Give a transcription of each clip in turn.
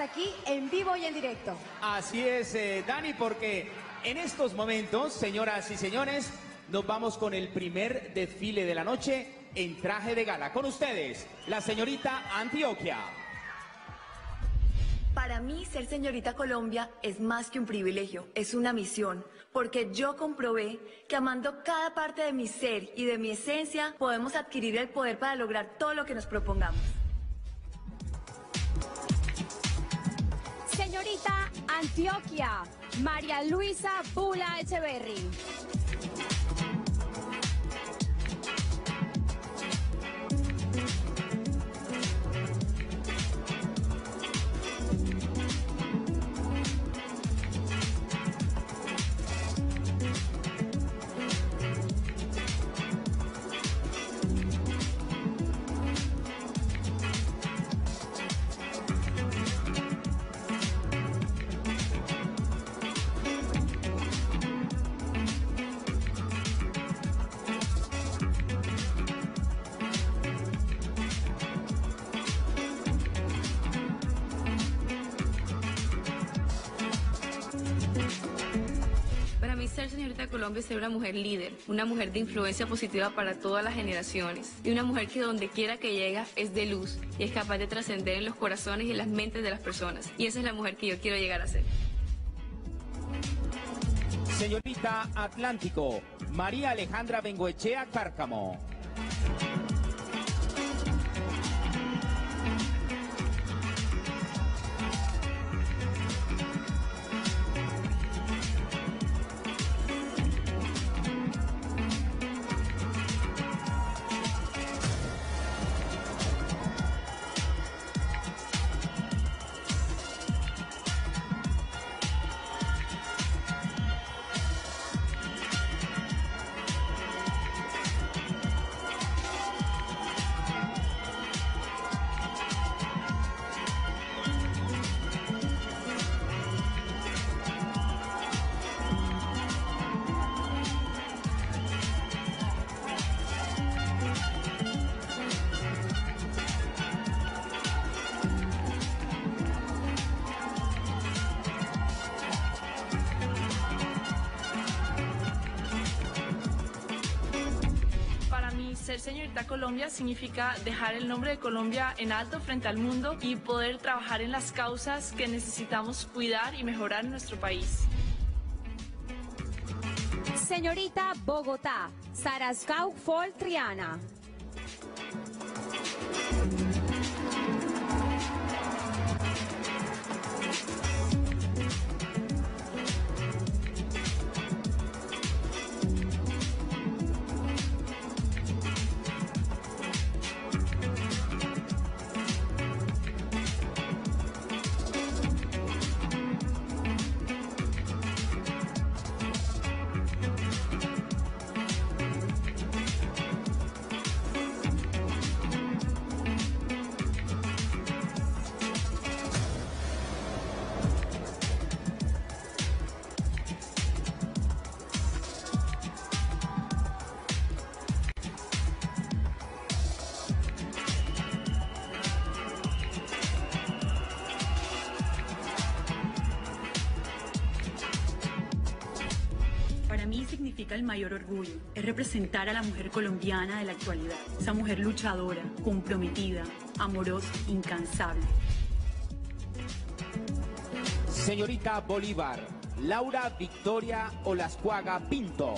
aquí en vivo y en directo. Así es, eh, Dani, porque en estos momentos, señoras y señores, nos vamos con el primer desfile de la noche en traje de gala. Con ustedes, la señorita Antioquia. Para mí, ser señorita Colombia es más que un privilegio, es una misión, porque yo comprobé que amando cada parte de mi ser y de mi esencia, podemos adquirir el poder para lograr todo lo que nos propongamos. Señorita Antioquia, María Luisa Bula Echeverry. Ser señorita Colombia ser una mujer líder, una mujer de influencia positiva para todas las generaciones y una mujer que donde quiera que llega es de luz y es capaz de trascender en los corazones y en las mentes de las personas. Y esa es la mujer que yo quiero llegar a ser. Señorita Atlántico, María Alejandra Bengoechea Cárcamo. Colombia significa dejar el nombre de Colombia en alto frente al mundo y poder trabajar en las causas que necesitamos cuidar y mejorar en nuestro país. Señorita Bogotá, Sarascau Fol Triana. El mayor orgullo, es representar a la mujer colombiana de la actualidad, esa mujer luchadora, comprometida, amorosa, incansable. Señorita Bolívar, Laura Victoria Olascuaga Pinto.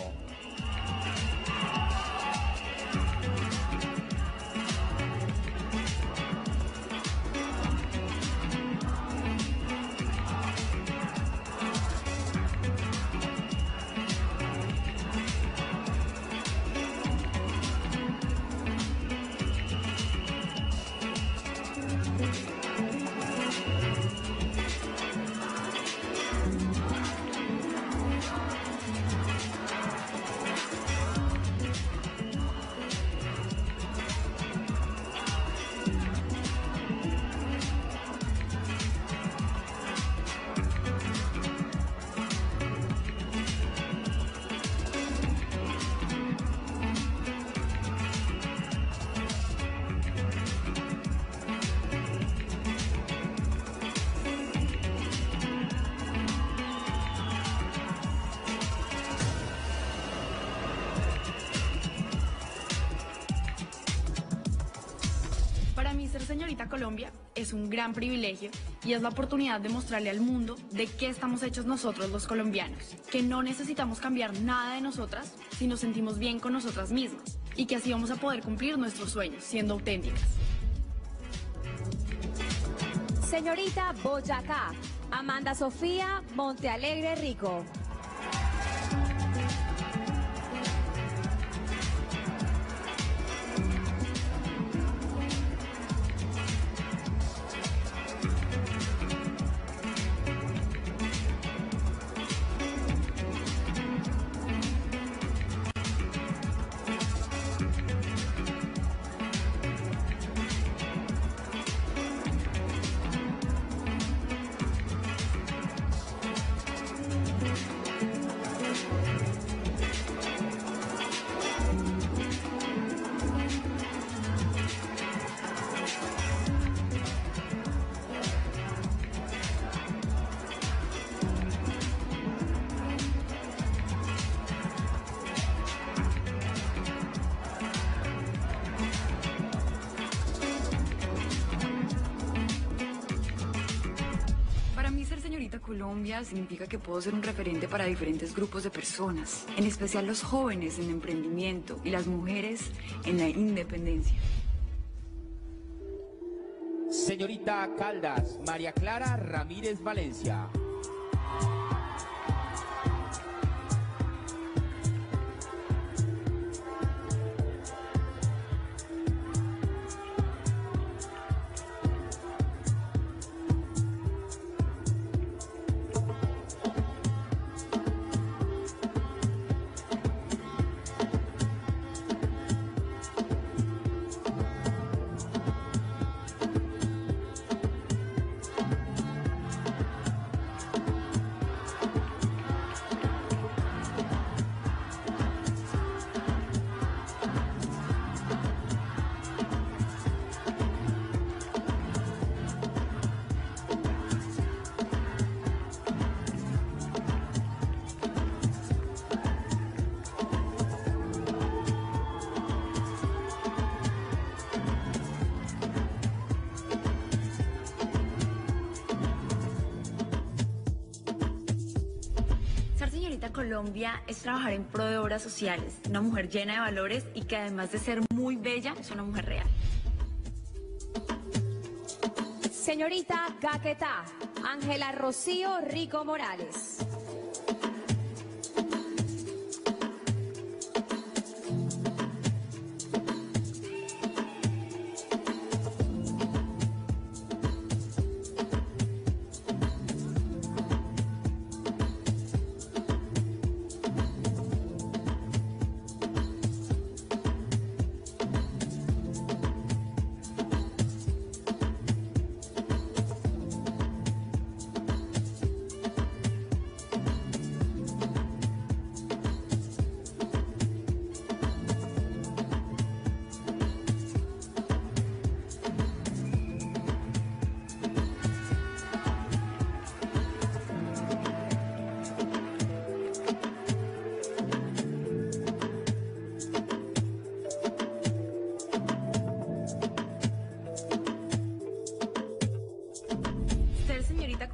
Es un gran privilegio y es la oportunidad de mostrarle al mundo de qué estamos hechos nosotros los colombianos, que no necesitamos cambiar nada de nosotras si nos sentimos bien con nosotras mismas y que así vamos a poder cumplir nuestros sueños siendo auténticas. Señorita Boyacá, Amanda Sofía Montealegre Rico. Significa que puedo ser un referente para diferentes grupos de personas, en especial los jóvenes en emprendimiento y las mujeres en la independencia. Señorita Caldas, María Clara Ramírez Valencia. Colombia es trabajar en pro de obras sociales, una mujer llena de valores y que además de ser muy bella, es una mujer real. Señorita Caquetá, Ángela Rocío Rico Morales.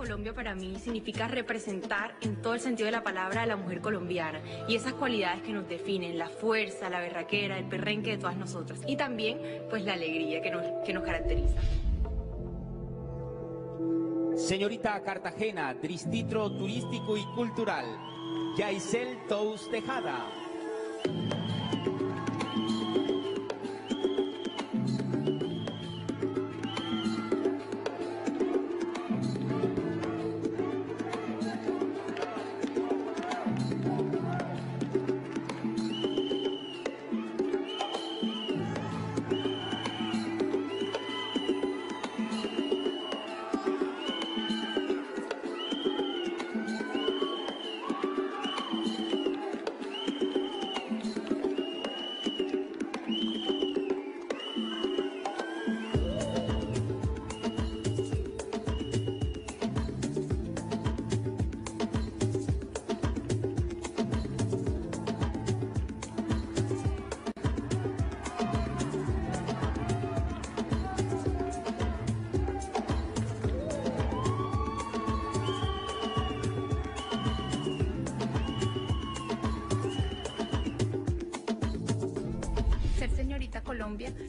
Colombia para mí significa representar en todo el sentido de la palabra a la mujer colombiana y esas cualidades que nos definen, la fuerza, la berraquera, el perrenque de todas nosotras y también pues la alegría que nos, que nos caracteriza. Señorita Cartagena, Distrito Turístico y Cultural. Yaisel Tous Tejada.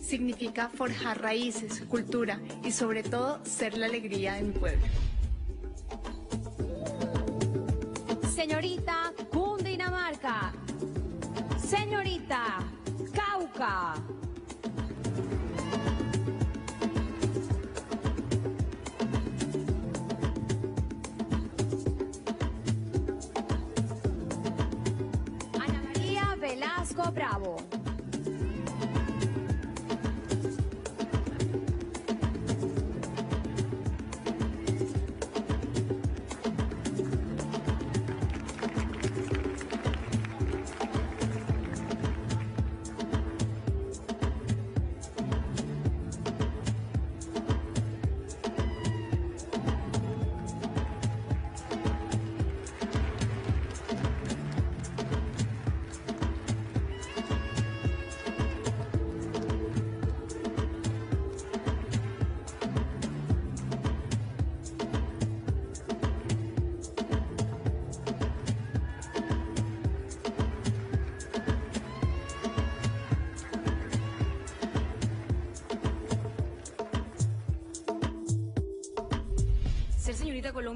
Significa forjar raíces, cultura y sobre todo ser la alegría de mi pueblo. Señorita Cundinamarca. Señorita Cauca.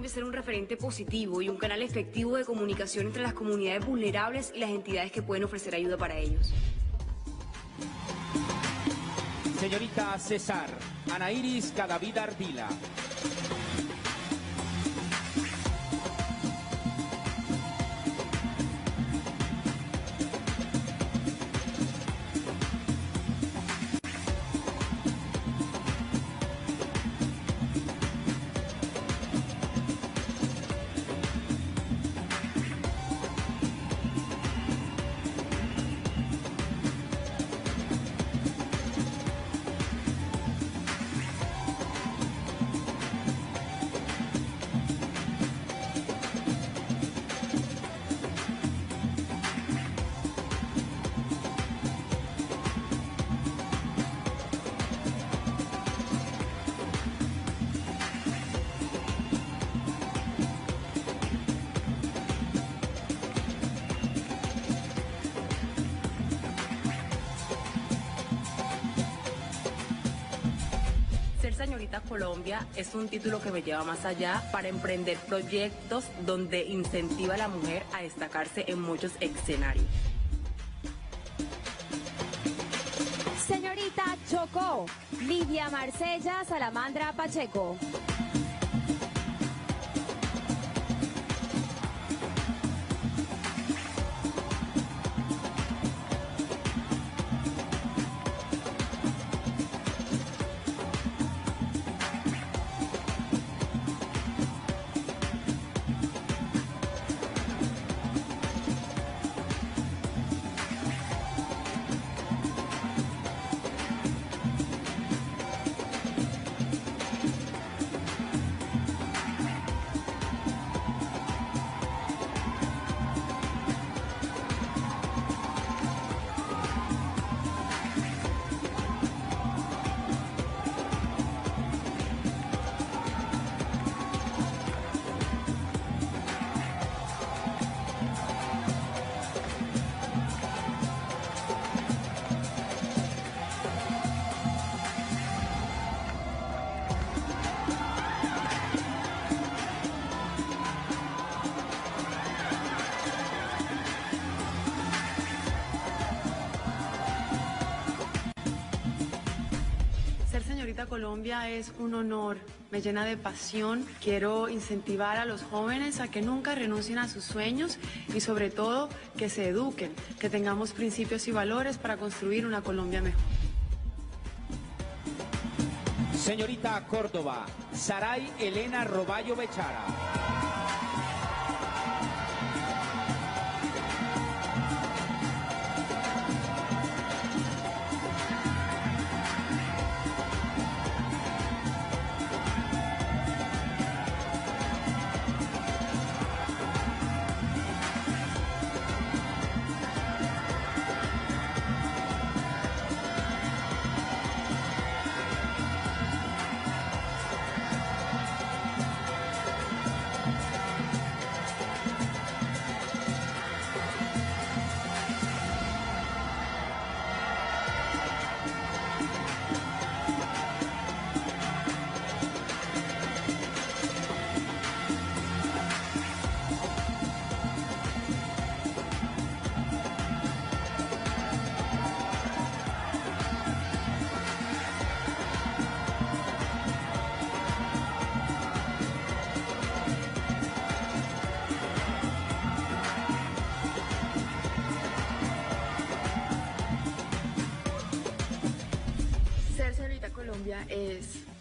Ser un referente positivo y un canal efectivo de comunicación entre las comunidades vulnerables y las entidades que pueden ofrecer ayuda para ellos. Señorita César, Ana Iris Cadavid Ardila. Colombia es un título que me lleva más allá para emprender proyectos donde incentiva a la mujer a destacarse en muchos escenarios. Señorita Chocó. Lidia Marcella Salamandra Pacheco. Señorita Colombia es un honor, me llena de pasión. Quiero incentivar a los jóvenes a que nunca renuncien a sus sueños y sobre todo que se eduquen, que tengamos principios y valores para construir una Colombia mejor. Señorita Córdoba, Saray Elena Roballo Bechara.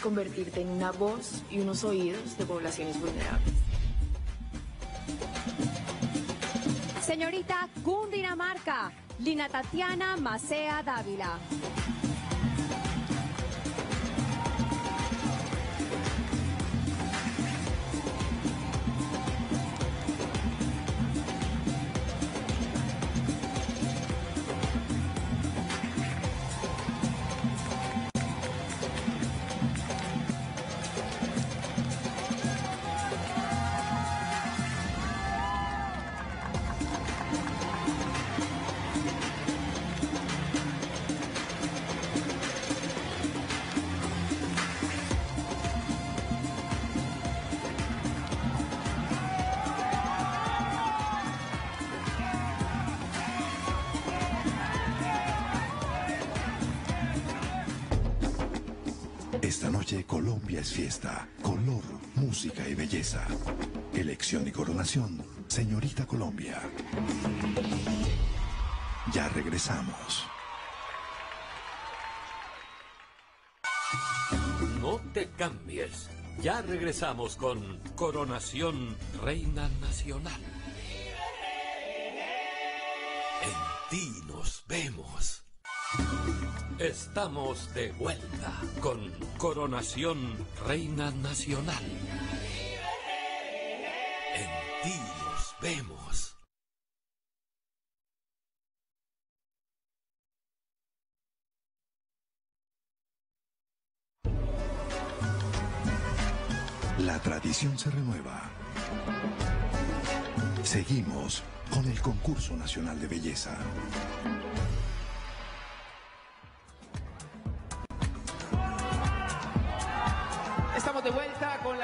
Convertirte en una voz y unos oídos de poblaciones vulnerables. Señorita Cundinamarca, Lina Tatiana Macea Dávila. Es fiesta, color, música y belleza. Elección y coronación, señorita Colombia. Ya regresamos. No te cambies. Ya regresamos con Coronación Reina Nacional. En ti nos vemos. Estamos de vuelta con Coronación Reina Nacional. En ti nos vemos. La tradición se renueva. Seguimos con el concurso nacional de belleza.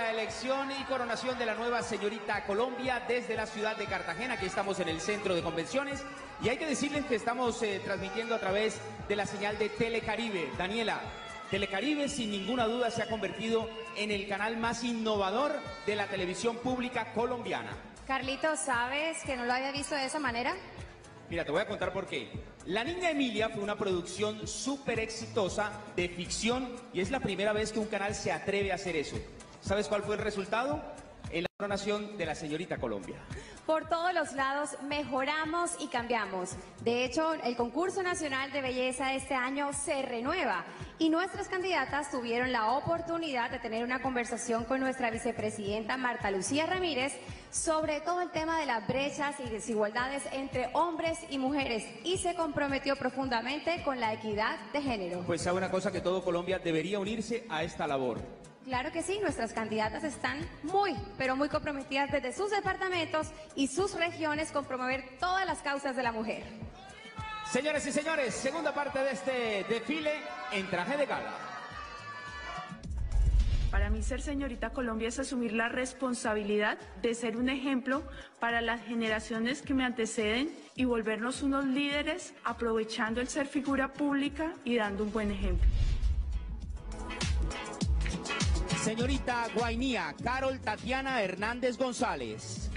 La elección y coronación de la nueva señorita Colombia desde la ciudad de Cartagena. Aquí estamos en el centro de convenciones y hay que decirles que estamos eh, transmitiendo a través de la señal de Telecaribe. Daniela, Telecaribe sin ninguna duda se ha convertido en el canal más innovador de la televisión pública colombiana. Carlitos, ¿sabes que no lo había visto de esa manera? Mira, te voy a contar por qué. La Niña Emilia fue una producción súper exitosa de ficción y es la primera vez que un canal se atreve a hacer eso. ¿Sabes cuál fue el resultado? En la coronación de la señorita Colombia. Por todos los lados mejoramos y cambiamos. De hecho, el concurso nacional de belleza este año se renueva y nuestras candidatas tuvieron la oportunidad de tener una conversación con nuestra vicepresidenta Marta Lucía Ramírez sobre todo el tema de las brechas y desigualdades entre hombres y mujeres y se comprometió profundamente con la equidad de género. Pues sabe una cosa que todo Colombia debería unirse a esta labor. Claro que sí, nuestras candidatas están muy, pero muy comprometidas desde sus departamentos y sus regiones con promover todas las causas de la mujer. Señores y señores, segunda parte de este desfile en traje de gala. Para mí ser señorita Colombia es asumir la responsabilidad de ser un ejemplo para las generaciones que me anteceden y volvernos unos líderes aprovechando el ser figura pública y dando un buen ejemplo. Señorita Guainía, Carol Tatiana Hernández González.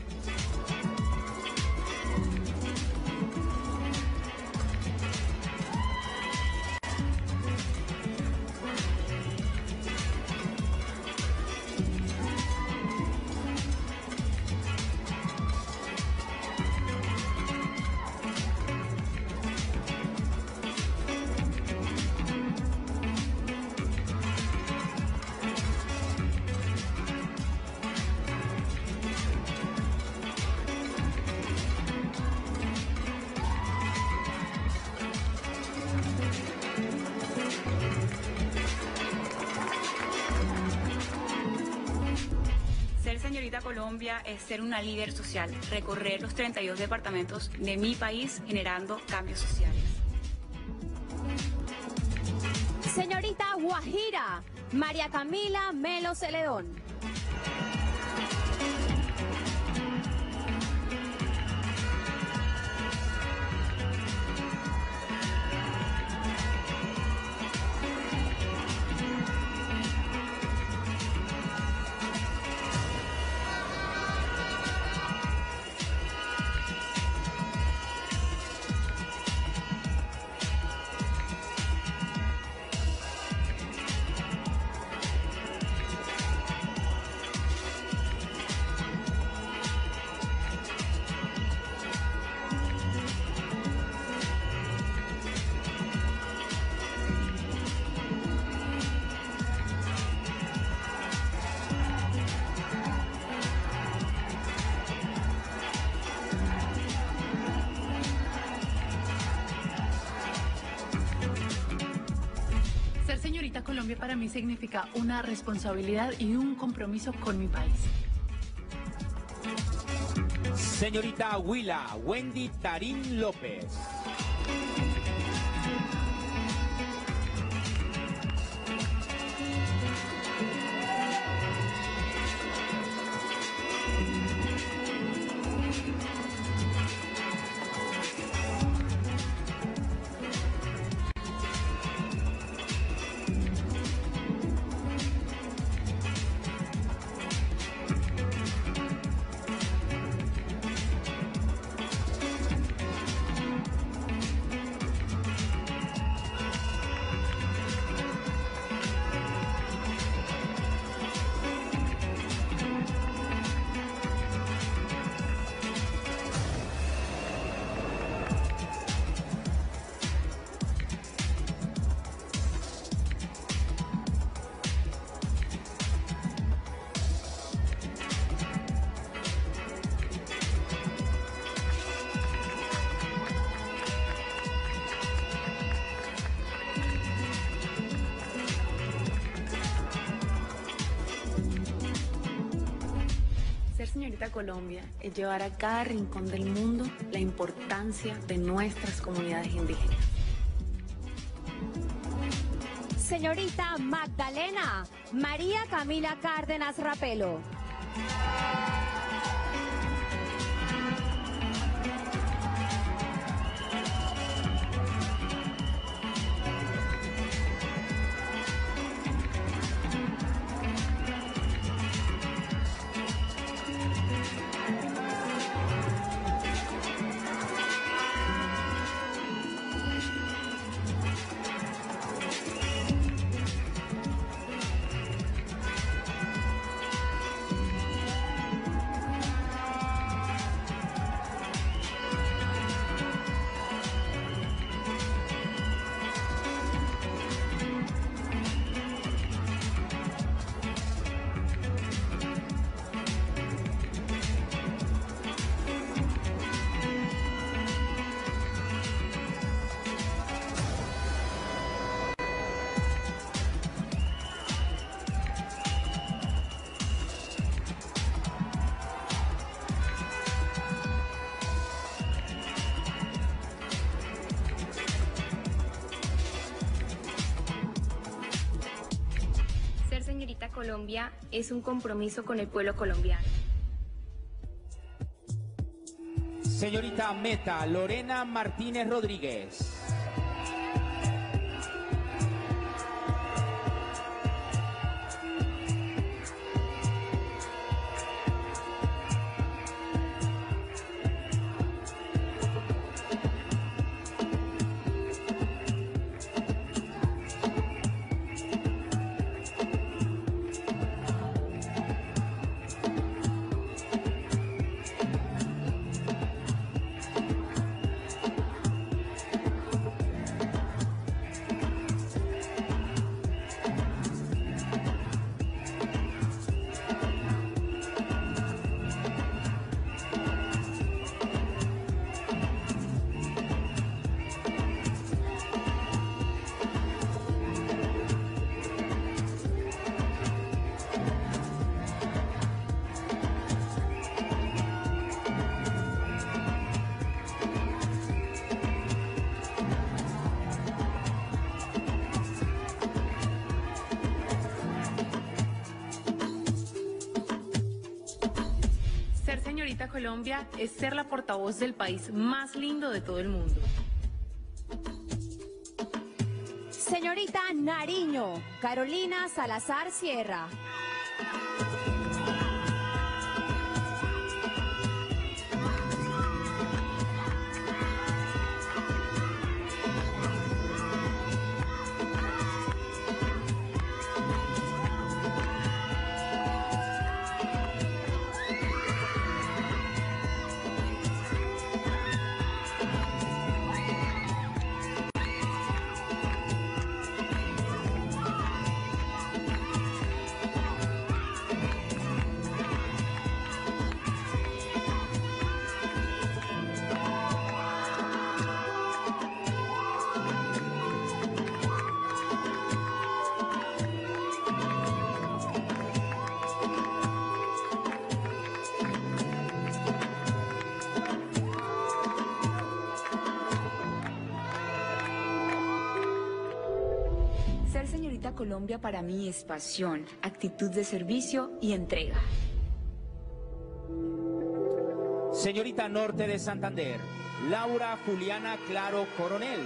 Colombia es ser una líder social, recorrer los 32 departamentos de mi país generando cambios sociales. Señorita Guajira, María Camila Melo Celedón. Para mí significa una responsabilidad y un compromiso con mi país. Señorita Huila, Wendy Tarín López. Colombia es llevar a cada rincón del mundo la importancia de nuestras comunidades indígenas. Señorita Magdalena María Camila Cárdenas Rapelo. Es un compromiso con el pueblo colombiano. Señorita Meta, Lorena Martínez Rodríguez. Señorita Colombia es ser la portavoz del país más lindo de todo el mundo. Señorita Nariño Carolina Salazar Sierra. Colombia para mí es pasión, actitud de servicio y entrega. Señorita Norte de Santander, Laura Juliana Claro Coronel.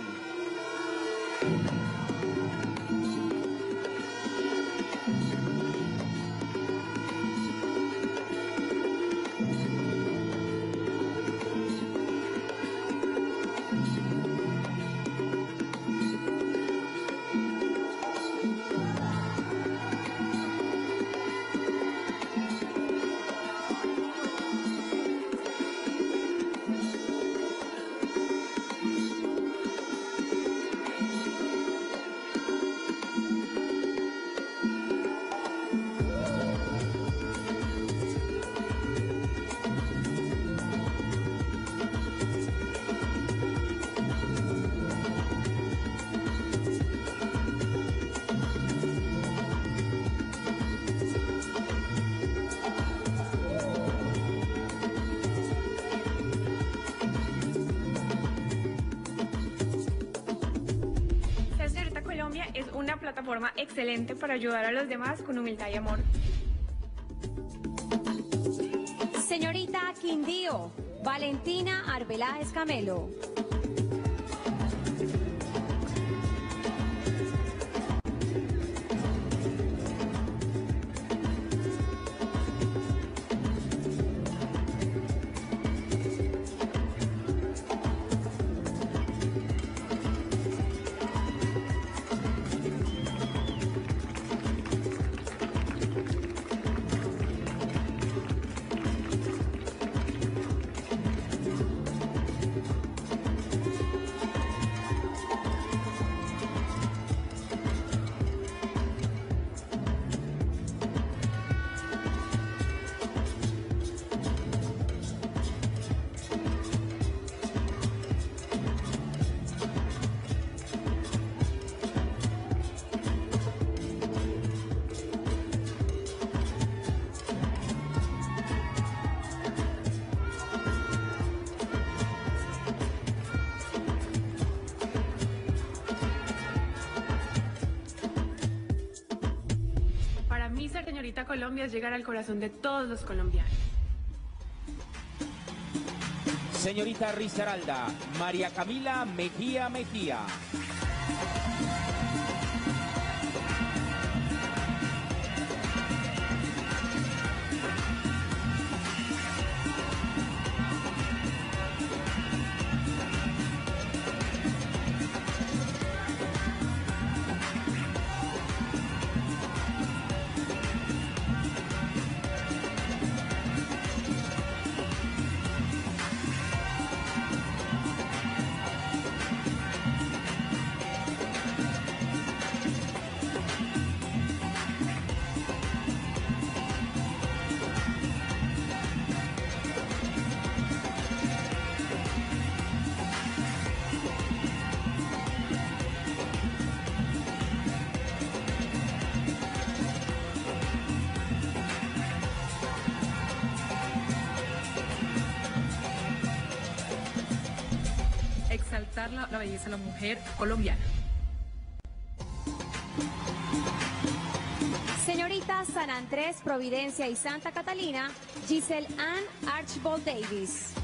Plataforma excelente para ayudar a los demás con humildad y amor. Señorita Quindío, Valentina Arbeláez Camelo. Colombia es llegar al corazón de todos los colombianos. Señorita Risaralda, María Camila Mejía Mejía. La, belleza de la mujer colombiana. Señorita San Andrés, Providencia y Santa Catalina, Giselle Ann Archibald Davis.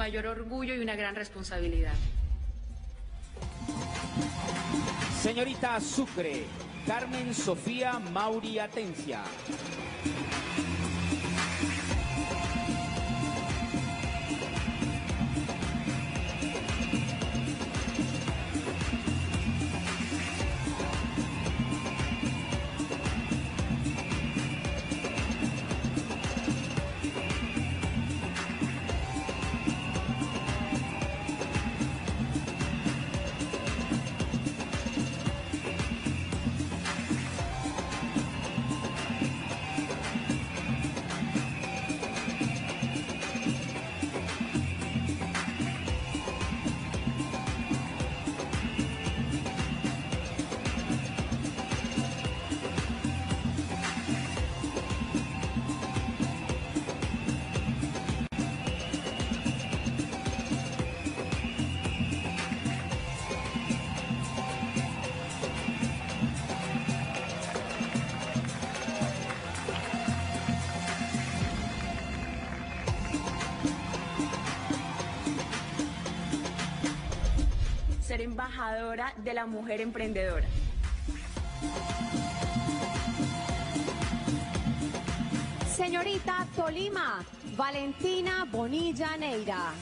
Mayor orgullo y una gran responsabilidad. Señorita Sucre, Carmen Sofía Mauri Atencia. De la mujer emprendedora. Señorita Tolima, Valentina Bonilla Neira.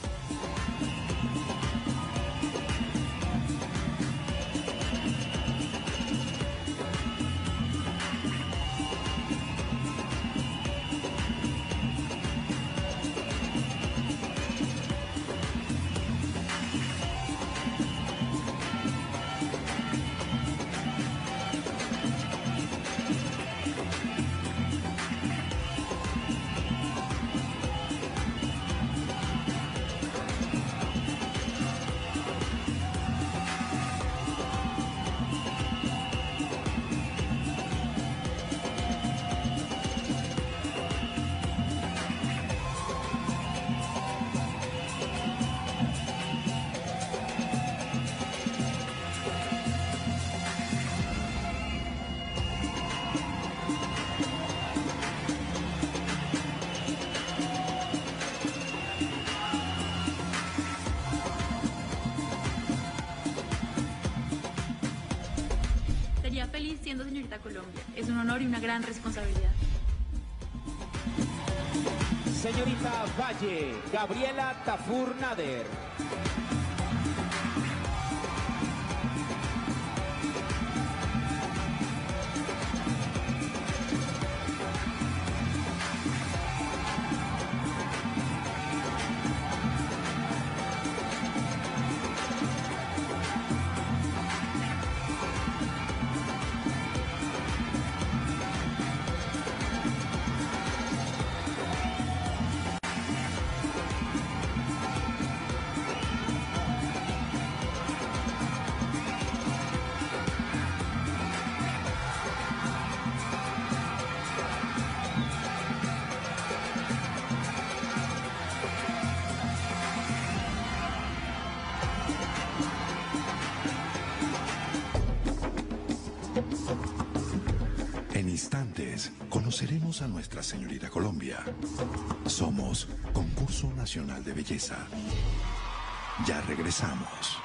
Señorita Colombia. Es un honor y una gran responsabilidad. Señorita Valle, Gabriela Tafur Nader. A nuestra señorita Colombia. Somos Concurso Nacional de Belleza. Ya regresamos.